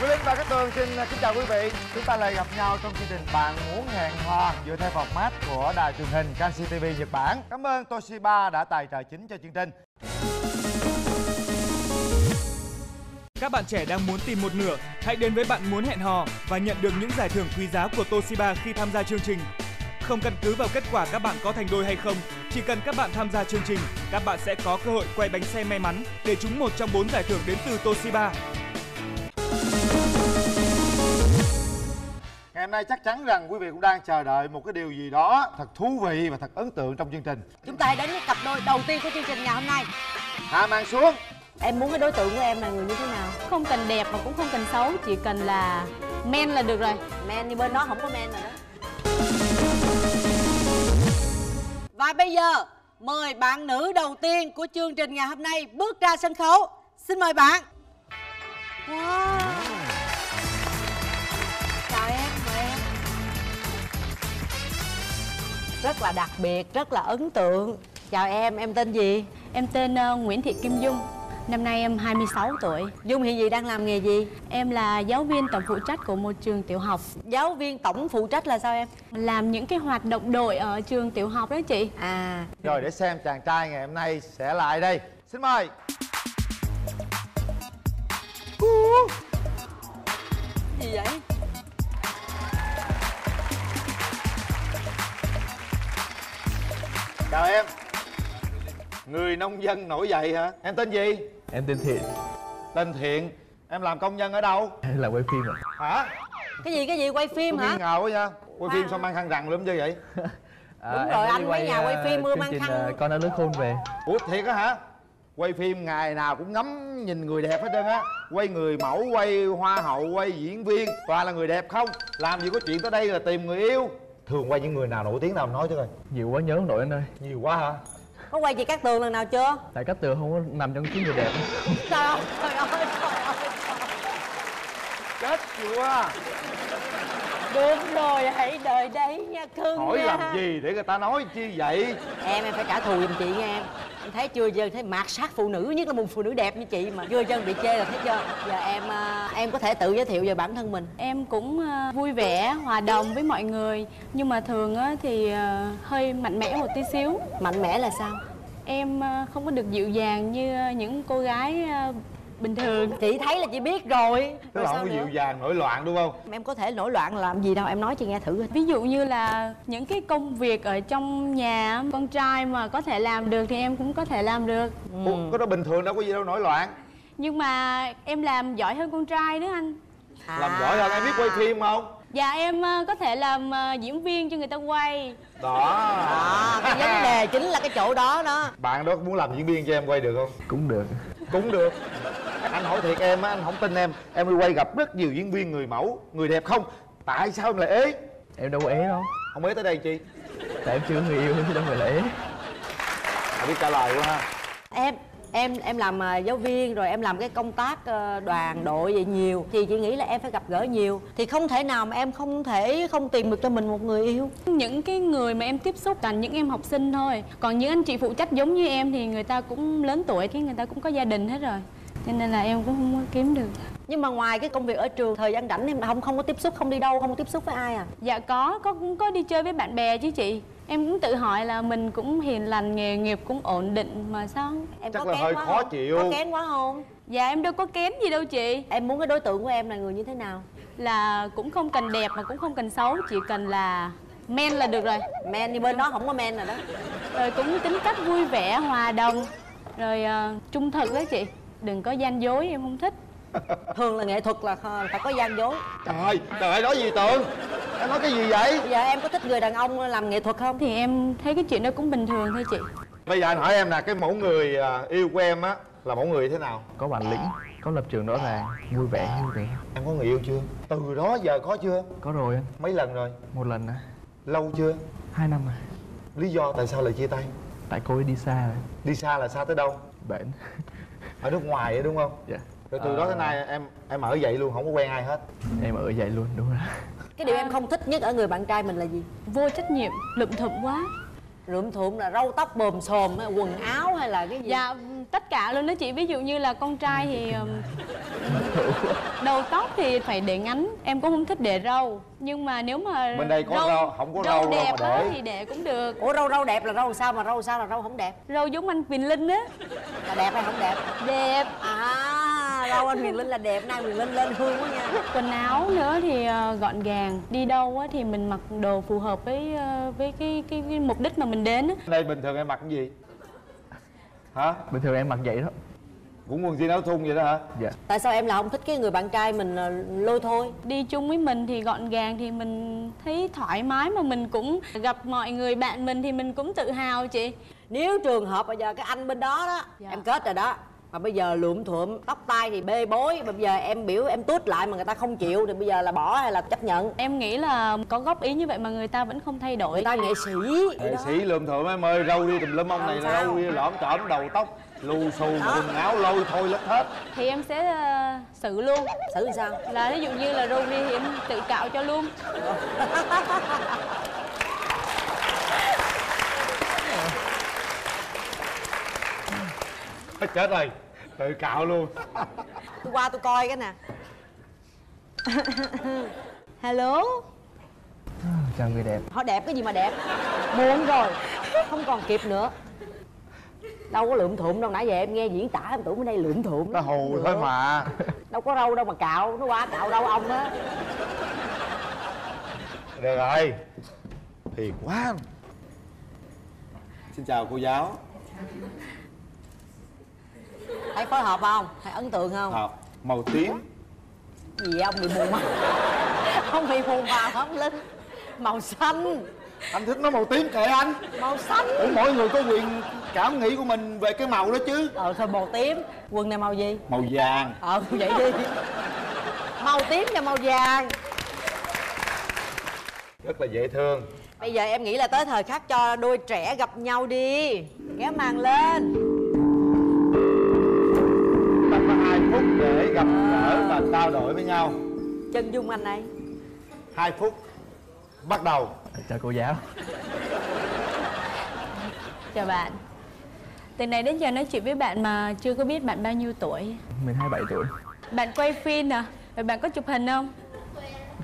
Quý linh và các Tường xin kính chào quý vị Chúng ta lại gặp nhau trong chương trình Bạn muốn hẹn hò dựa theo format của đài truyền hình Canxi TV Nhật Bản Cảm ơn Toshiba đã tài trợ chính cho chương trình Các bạn trẻ đang muốn tìm một nửa, hãy đến với bạn muốn hẹn hò và nhận được những giải thưởng quý giá của Toshiba khi tham gia chương trình. Không căn cứ vào kết quả các bạn có thành đôi hay không, chỉ cần các bạn tham gia chương trình, các bạn sẽ có cơ hội quay bánh xe may mắn để trúng một trong bốn giải thưởng đến từ Toshiba. Ngày hôm nay chắc chắn rằng quý vị cũng đang chờ đợi một cái điều gì đó thật thú vị và thật ấn tượng trong chương trình. Chúng ta hãy đến với cặp đôi đầu tiên của chương trình ngày hôm nay. Hạ mang xuống. Em muốn cái đối tượng của em là người như thế nào? không cần đẹp mà cũng không cần xấu chỉ cần là men là được rồi. Men như bên đó không có men rồi đó. Và bây giờ mời bạn nữ đầu tiên của chương trình ngày hôm nay bước ra sân khấu. Xin mời bạn. Wow Rất là đặc biệt, rất là ấn tượng. Chào em, em tên gì? em tên ờ, Nguyễn Thị Kim Dung. Năm nay em 26 tuổi. Dung hiện gì đang làm nghề gì? em là giáo viên tổng phụ trách của một trường tiểu học. Giáo viên tổng phụ trách là sao em? làm những cái hoạt động đội ở trường tiểu học đó chị. À, Rồi để xem chàng trai ngày hôm nay sẽ là ai đây. Xin mời. Gì vậy? Chào em. Người nông dân nổi dậy hả? Em tên gì? Em tên Thiện. Tên Thiện. Em làm công nhân ở đâu? Là quay phim ạ. Hả? Cái gì, cái gì? Quay phim Tôi hả? ngờ quá nha. Quay phim À. sao mang khăn rằng lắm chứ vậy? À, Đúng em rồi, anh mấy nhà quay à, phim mưa mang khăn. à, Con đã lớn khôn về. Ủa thiệt á hả? Quay phim ngày nào cũng ngắm nhìn người đẹp hết trơn á. Quay người mẫu, quay hoa hậu, quay diễn viên. Toàn là người đẹp không? Làm gì có chuyện tới đây là tìm người yêu Thường quay những người nào nổi tiếng nào nói chứ coi. Nhiều quá nhớ không nổi anh ơi. Nhiều quá hả? Có quay chị Cát Tường lần nào chưa? Tại Cát Tường không có nằm trong chín người đẹp. Trời ơi, trời ơi, trời ơi Chết chưa Được rồi, hãy đợi đấy nha cưng Hỏi nha. làm gì để người ta nói chi vậy? Em, em phải trả thù giùm chị nha em Em thấy chưa giờ thấy mạt sát phụ nữ Nhất là một phụ nữ đẹp như chị mà. Chưa chân bị chê là thấy chưa? Giờ em à, em có thể tự giới thiệu về bản thân mình. Em cũng ờ, vui vẻ hòa đồng với mọi người. Nhưng mà thường á thì ờ, hơi mạnh mẽ một tí xíu. Mạnh mẽ là sao? em không có được dịu dàng như những cô gái bình thường. Chị thấy là chị biết rồi. Tức là sao không có nữa? dịu dàng nổi loạn đúng không? Em có thể nổi loạn làm gì đâu Em nói chị nghe thử ví dụ như là những cái công việc ở trong nhà con trai mà có thể làm được thì em cũng có thể làm được. Ủa, cái đó bình thường đâu có gì đâu nổi loạn. Nhưng mà em làm giỏi hơn con trai đó anh. Làm giỏi hơn em biết quay phim không? Dạ em ờ, có thể làm ờ, diễn viên cho người ta quay. Đó. À, cái vấn đề chính là cái chỗ đó đó. Bạn đó muốn làm diễn viên cho em quay được không? Cũng được. Cũng được anh hỏi thiệt em á anh không tin em. Em đi quay gặp rất nhiều diễn viên người mẫu người đẹp không? Tại sao em lại ế? Em đâu có ế đâu. Không ế tới đây chi? Tại em chưa có người yêu chứ đâu phải là ế. Mày biết trả lời quá ha. Em em em làm à, giáo viên rồi em làm cái công tác ờ, đoàn đội vậy nhiều. Thì chị nghĩ là em phải gặp gỡ nhiều. Thì không thể nào mà em không thể không tìm được cho mình một người yêu. Những cái người mà em tiếp xúc toàn những em học sinh thôi. Còn những anh chị phụ trách giống như em thì người ta cũng lớn tuổi thì người ta cũng có gia đình hết rồi cho nên là em cũng không có kiếm được. Nhưng mà ngoài cái công việc ở trường thời gian rảnh em không không có tiếp xúc không đi đâu không có tiếp xúc với ai à? Dạ có có cũng có đi chơi với bạn bè chứ chị. Em cũng tự hỏi là mình cũng hiền lành nghề nghiệp cũng ổn định mà sao? Em Chắc có là kén hơi quá khó không? chịu. có kén quá không? Dạ em đâu có kén gì đâu chị. Em muốn cái đối tượng của em là người như thế nào? Là cũng không cần đẹp mà cũng không cần xấu chỉ cần là men là được rồi. Men như bên đó không có men rồi đó. Rồi cũng tính cách vui vẻ hòa đồng. Rồi ờ, trung thực đó chị đừng có gian dối em không thích. Thường là nghệ thuật là phải có gian dối. Trời trời ơi nói gì tường? Em nói cái gì vậy? Bây giờ em có thích người đàn ông làm nghệ thuật không? Thì em thấy cái chuyện đó cũng bình thường thôi chị. Bây giờ anh hỏi em là cái mẫu người à, yêu của em á là mẫu người thế nào? Có bản lĩnh Có lập trường rõ ràng Vui vẻ vui vẻ. Em có người yêu chưa? Từ đó giờ có chưa? Có rồi anh. Mấy lần rồi? Một lần à lâu chưa? Hai năm à lý do tại sao lại chia tay? Tại cô ấy đi xa rồi. Đi xa là xa tới đâu? Bển ở nước ngoài ấy, đúng không? Dạ. Rồi từ đó tới nay em em ở vậy luôn không có quen ai hết. Em ở vậy luôn đúng rồi. Cái điều em không thích nhất ở người bạn trai mình là gì? Vô trách nhiệm lụm thụm quá. Rượm thượm là râu tóc bồm xồm hay quần áo hay là cái gì? Dạ tất cả luôn đó chị. Ví dụ như là con trai thì đầu tóc thì phải để ngắn. Em cũng không thích để râu. Nhưng mà nếu mà Bên đây có râu, không có râu đâu đẹp mà á để. thì để cũng được. Ủa râu râu đẹp là râu sao mà râu sao là râu không đẹp? Râu giống anh Quỳnh Linh á. Là đẹp hay không đẹp? Đẹp. À râu anh huyền linh là đẹp. Nay huyền linh lên hương quá nha. Quần áo nữa thì ờ, gọn gàng. Đi đâu á thì mình mặc đồ phù hợp với ờ, với cái, cái cái mục đích mà mình đến á. Đây bình thường em mặc cái gì hả? Bình thường em mặc vậy đó. Cũng quần jean áo thun vậy đó hả? Dạ. Tại sao em là không thích cái người bạn trai mình ờ, lôi thôi? Đi chung với mình thì gọn gàng thì mình thấy thoải mái mà mình cũng gặp mọi người bạn mình thì mình cũng tự hào chị. Nếu trường hợp bây giờ cái anh bên đó đó Dạ. em kết rồi đó mà bây giờ lượm thượm tóc tai thì bê bối. Mà bây giờ em biểu em tút lại mà người ta không chịu thì bây giờ là bỏ hay là chấp nhận? Em nghĩ là có góp ý như vậy mà người ta vẫn không thay đổi. Người ta nghệ sĩ. Nghệ sĩ lượm thượm em ơi râu đi tùm lum ông này là râu đi lõm chõm đầu tóc lù xù Đó. quần áo lôi thôi lết hết. Thì em sẽ ờ, xử luôn. Xử sao? Là ví dụ như là râu ri thì em tự cạo cho luôn chết rồi. Tự cạo luôn. Tôi qua tôi coi cái nè. Hello? Chào người đẹp. Họ đẹp cái gì mà đẹp? Muộn rồi. Không còn kịp nữa. Đâu có lượm thượm đâu. Nãy giờ em nghe diễn tả em tưởng bên đây lượm thượm nó hù thôi mà. Đâu có râu đâu mà cạo. Nó qua cạo đâu ông á. Được rồi. Phiền quá. Xin chào cô giáo phối hợp không? Thấy ấn tượng không? Học màu tím. Gì ông bị mù mắt ông bị mù mà không linh? Màu xanh. Anh thích nó màu tím kệ anh. Màu xanh. Ủa mỗi người có quyền cảm nghĩ của mình về cái màu đó chứ. Ờ thôi màu tím. Quần này màu gì? Màu vàng. Ờ vậy đi. Màu tím và màu vàng. Rất là dễ thương. Bây giờ em nghĩ là tới thời khắc cho đôi trẻ gặp nhau đi. Kéo màn lên gặp gỡ và trao đổi với nhau. Chân dung anh này hai phút bắt đầu. Chào cô giáo. Chào bạn. Từ này đến giờ nói chuyện với bạn mà chưa có biết bạn bao nhiêu tuổi. Mình 27 tuổi. Bạn quay phim à vậy bạn có chụp hình không?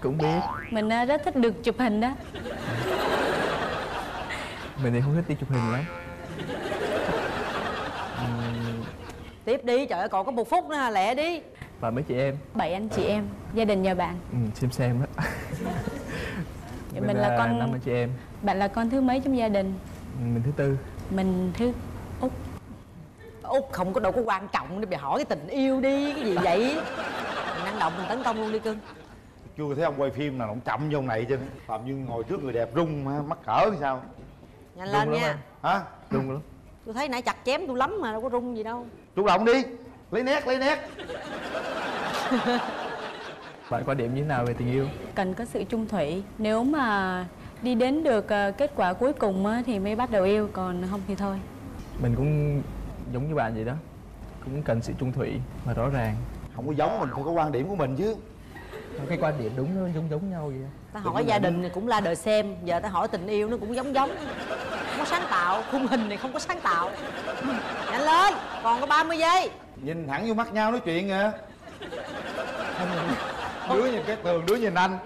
Cũng biết. Mình ờ, rất thích được chụp hình đó. Mình thì không thích đi chụp hình lắm. Tiếp đi trời ơi còn có một phút nữa lẹ đi và mấy chị em? Bảy anh chị em gia đình nhà bạn. Ừ, xem xem đó. Vậy mình là con- năm anh chị em. bạn là con thứ mấy trong gia đình? Mình thứ tư. Mình thứ út. Út không có đâu có quan trọng đi bây hỏi cái tình yêu đi cái gì vậy? Mình năng động mình tấn công luôn đi cưng. Chưa thấy ông quay phim nào ông chậm vô này chứ phạm như ngồi trước người đẹp rung mà, mắc cỡ hay sao? Nhanh Rung lên nha. em. hả? Rung lắm. Tôi thấy nãy chặt chém tôi lắm mà đâu có rung gì đâu. Chủ động đi. Lấy nét lấy nét bạn quan điểm như thế nào về tình yêu? Cần có sự chung thủy. Nếu mà đi đến được ờ, kết quả cuối cùng á, thì mới bắt đầu yêu còn không thì thôi. Mình cũng giống như bạn vậy đó. Cũng cần sự chung thủy và rõ ràng. Không có giống mình phải có quan điểm của mình chứ. Cái quan điểm đúng nó giống giống nhau vậy ta hỏi gia đình thì cũng là đời xem. Giờ ta hỏi tình yêu nó cũng giống giống. Không có sáng tạo khung hình này không có sáng tạo. Nhanh lên còn có 30 giây. Nhìn thẳng vô mắt nhau nói chuyện kìa đứa nhìn cái tường đứa nhìn anh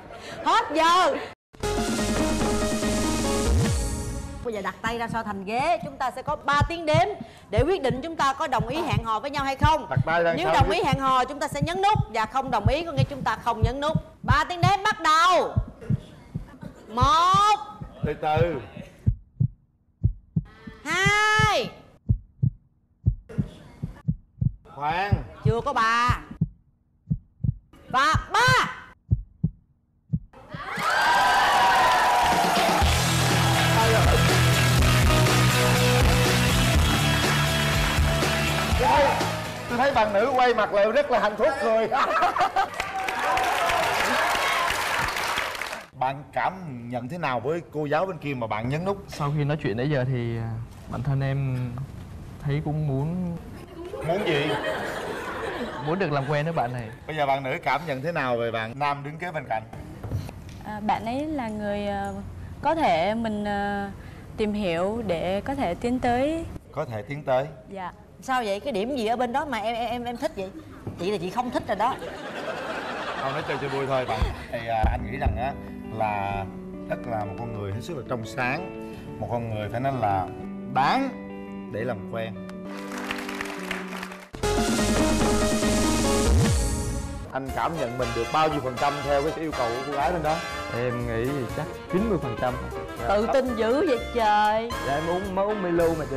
hết giờ. Bây giờ đặt tay ra so thành ghế chúng ta sẽ có 3 tiếng đếm để quyết định chúng ta có đồng ý hẹn hò với nhau hay không. Đặt tay ra nếu đồng chứ? ý hẹn hò chúng ta sẽ nhấn nút. Và không đồng ý có nghĩa chúng ta không nhấn nút. 3 tiếng đếm bắt đầu. Một từ từ. hai. Khoan. Chưa có ba và ba. Tôi thấy, bạn nữ quay mặt lại rất là hạnh phúc rồi. Bạn cảm nhận thế nào với cô giáo bên kia mà bạn nhấn nút? Sau khi nói chuyện nãy giờ thì à, bản thân em thấy cũng muốn muốn gì muốn được làm quen với bạn này. Bây giờ bạn nữ cảm nhận thế nào về bạn nam đứng kế bên cạnh? À, bạn ấy là người ờ, có thể mình ờ, tìm hiểu để có thể tiến tới. Có thể tiến tới. Dạ. Sao vậy? Cái điểm gì ở bên đó mà em em em thích vậy? Chị là chị không thích rồi đó. Không nói chơi cho vui thôi bạn. Thì à, anh nghĩ rằng á là rất là một con người hết sức là trong sáng. Một con người phải nói là đáng để làm quen anh cảm nhận mình được bao nhiêu phần trăm theo cái yêu cầu của cô gái bên đó? Em nghĩ thì chắc 90% phần trăm. Tự tin dữ vậy trời. Dạ em uống mới uống Milo mà chị